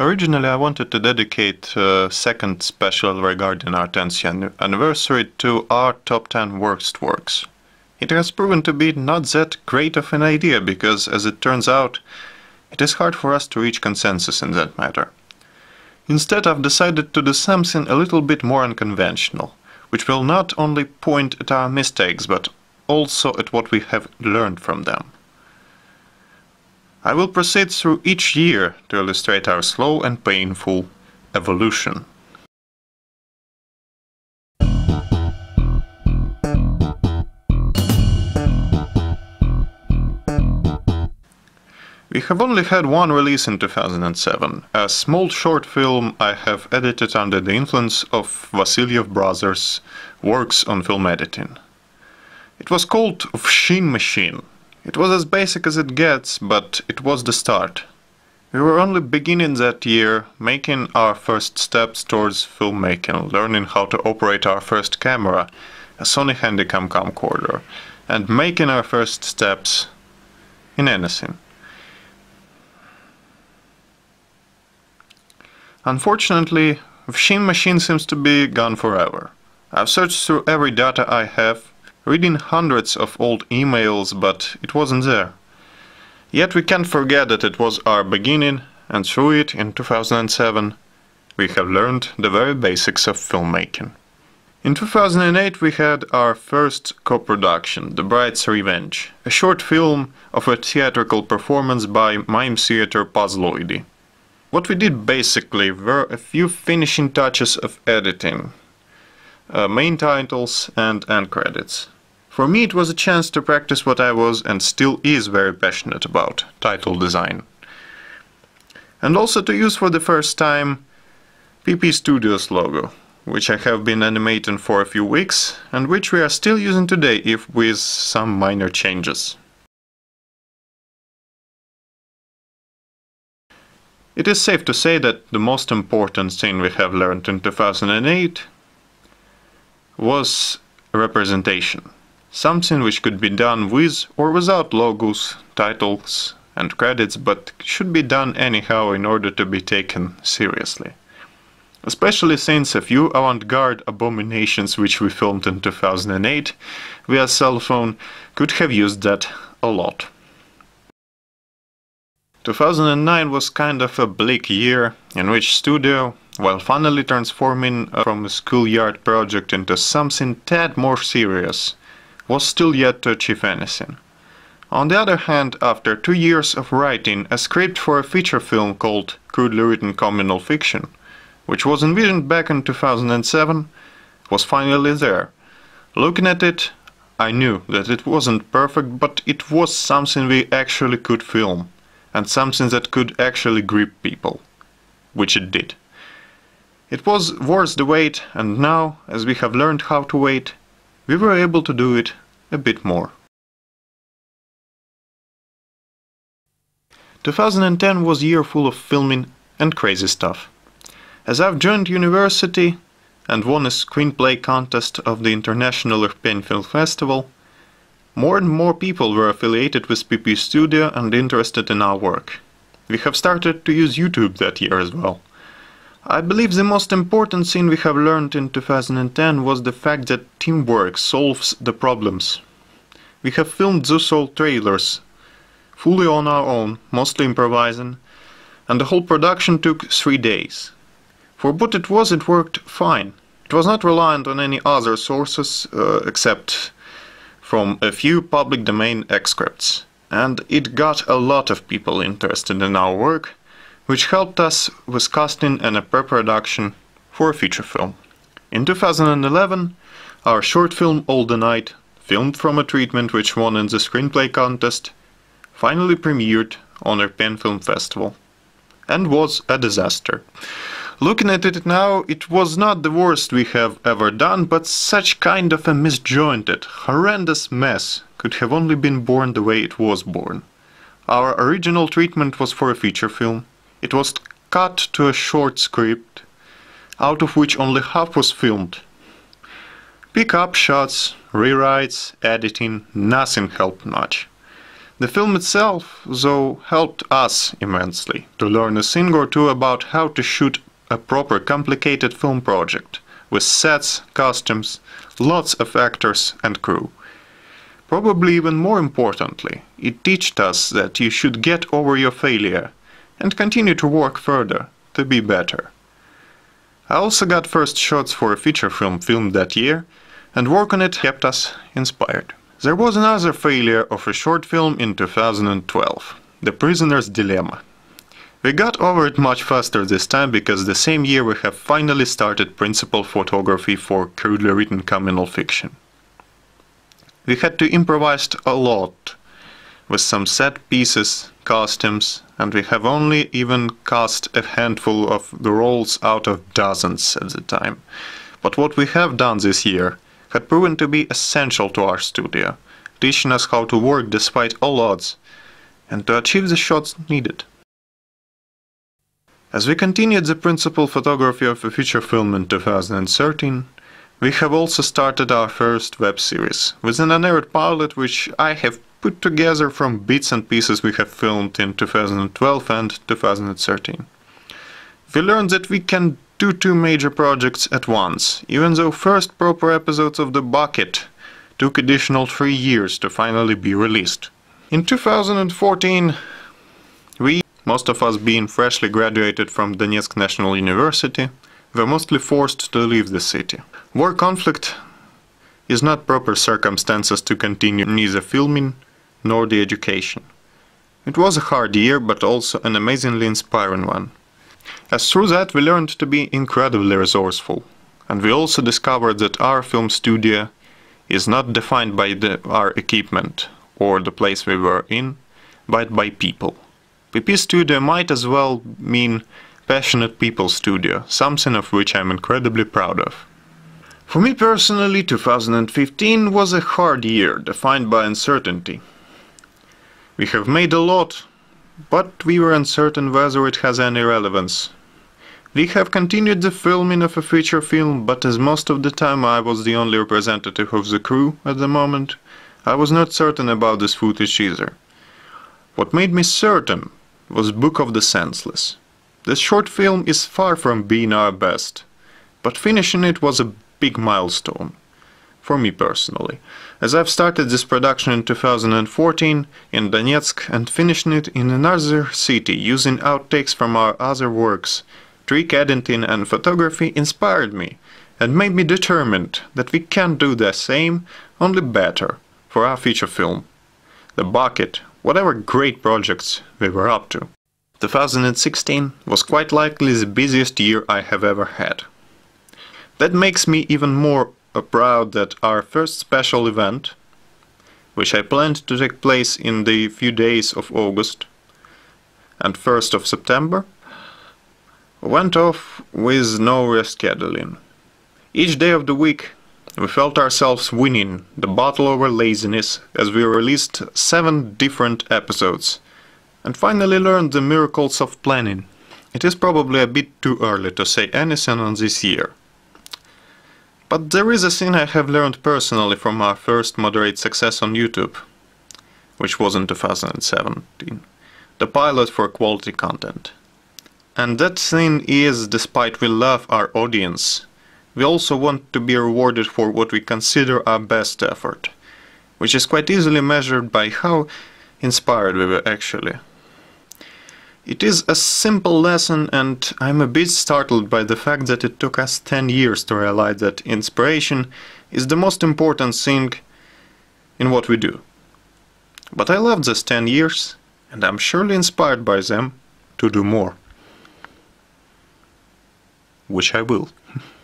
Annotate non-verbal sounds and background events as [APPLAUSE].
Originally, I wanted to dedicate a second special regarding our 10th anniversary to our top 10 worst works. It has proven to be not that great of an idea because, as it turns out, it is hard for us to reach consensus in that matter. Instead, I've decided to do something a little bit more unconventional, which will not only point at our mistakes but also at what we have learned from them. I will proceed through each year to illustrate our slow and painful evolution. We have only had one release in 2007, a small short film I have edited under the influence of Vasilyev Brothers' works on film editing. It was called Vshin Machine. It was as basic as it gets, but it was the start. We were only beginning that year, making our first steps towards filmmaking, learning how to operate our first camera, a Sony Handycam camcorder, and making our first steps in anything. Unfortunately, Vshin Machine seems to be gone forever. I've searched through every data I have, reading hundreds of old emails, but it wasn't there. Yet we can't forget that it was our beginning, and through it, in 2007, we have learned the very basics of filmmaking. In 2008 we had our first co-production, The Bride's Revenge, a short film of a theatrical performance by mime theater Puzzloidy. What we did basically were a few finishing touches of editing, uh, main titles and end credits. For me it was a chance to practice what I was and still is very passionate about, title design. And also to use for the first time PP Studios logo, which I have been animating for a few weeks and which we are still using today if with some minor changes. It is safe to say that the most important thing we have learned in 2008 was representation. Something which could be done with or without logos, titles and credits, but should be done anyhow in order to be taken seriously. Especially since a few avant-garde abominations which we filmed in 2008 via cell phone could have used that a lot. 2009 was kind of a bleak year in which studio, while finally transforming from a schoolyard project into something tad more serious, was still yet to achieve anything. On the other hand, after two years of writing a script for a feature film called Crudely Written Communal Fiction, which was envisioned back in 2007, was finally there. Looking at it, I knew that it wasn't perfect, but it was something we actually could film and something that could actually grip people, which it did. It was worth the wait, and now, as we have learned how to wait, we were able to do it a bit more. 2010 was a year full of filming and crazy stuff. As I've joined university and won a screenplay contest of the International European Film Festival, more and more people were affiliated with PP Studio and interested in our work. We have started to use YouTube that year as well. I believe the most important thing we have learned in 2010 was the fact that teamwork solves the problems. We have filmed those old trailers, fully on our own, mostly improvising, and the whole production took three days. For what it was, it worked fine. It was not reliant on any other sources uh, except from a few public domain excerpts, and it got a lot of people interested in our work, which helped us with casting and a pre-production for a feature film. In 2011, our short film All the Night, filmed from a treatment which won in the screenplay contest, finally premiered on European Film Festival and was a disaster. Looking at it now, it was not the worst we have ever done, but such kind of a misjointed, horrendous mess could have only been born the way it was born. Our original treatment was for a feature film. It was cut to a short script, out of which only half was filmed. Pick up shots, rewrites, editing, nothing helped much. The film itself, though, helped us immensely to learn a thing or two about how to shoot a proper complicated film project with sets, costumes, lots of actors and crew. Probably even more importantly, it taught us that you should get over your failure and continue to work further to be better. I also got first shots for a feature film filmed that year, and work on it kept us inspired. There was another failure of a short film in 2012, The Prisoner's Dilemma. We got over it much faster this time because the same year we have finally started principal photography for crudely written communal fiction. We had to improvise a lot with some set pieces, costumes, and we have only even cast a handful of the roles out of dozens at the time. But what we have done this year had proven to be essential to our studio, teaching us how to work despite all odds and to achieve the shots needed. As we continued the principal photography of a feature film in 2013, we have also started our first web series with an unaired pilot which I have put together from bits and pieces we have filmed in 2012 and 2013. We learned that we can do two major projects at once, even though first proper episodes of The Bucket took additional three years to finally be released. In 2014, we, most of us being freshly graduated from Donetsk National University, were mostly forced to leave the city. War conflict is not proper circumstances to continue neither filming nor the education. It was a hard year, but also an amazingly inspiring one. As through that we learned to be incredibly resourceful, and we also discovered that our film studio is not defined by the, our equipment or the place we were in, but by people. PP Studio might as well mean passionate people studio, something of which I'm incredibly proud of. For me personally, 2015 was a hard year, defined by uncertainty. We have made a lot, but we were uncertain whether it has any relevance. We have continued the filming of a feature film, but as most of the time I was the only representative of the crew at the moment, I was not certain about this footage either. What made me certain was Book of the Senseless. This short film is far from being our best, but finishing it was a big milestone for me personally, as I've started this production in 2014 in Donetsk and finishing it in another city using outtakes from our other works. Trick editing and photography inspired me and made me determined that we can do the same, only better, for our feature film. The bucket, whatever great projects we were up to. 2016 was quite likely the busiest year I have ever had. That makes me even more proud that our first special event, which I planned to take place in the few days of August and 1st of September, went off with no rescheduling. Each day of the week we felt ourselves winning the battle over laziness as we released seven different episodes and finally learned the miracles of planning. It is probably a bit too early to say anything on this year. But there is a thing I have learned personally from our first moderate success on YouTube, which was in 2017, the pilot for quality content. And that thing is, despite we love our audience, we also want to be rewarded for what we consider our best effort, which is quite easily measured by how inspired we were actually. It is a simple lesson and I'm a bit startled by the fact that it took us 10 years to realize that inspiration is the most important thing in what we do. But I love these 10 years and I'm surely inspired by them to do more. Which I will. [LAUGHS]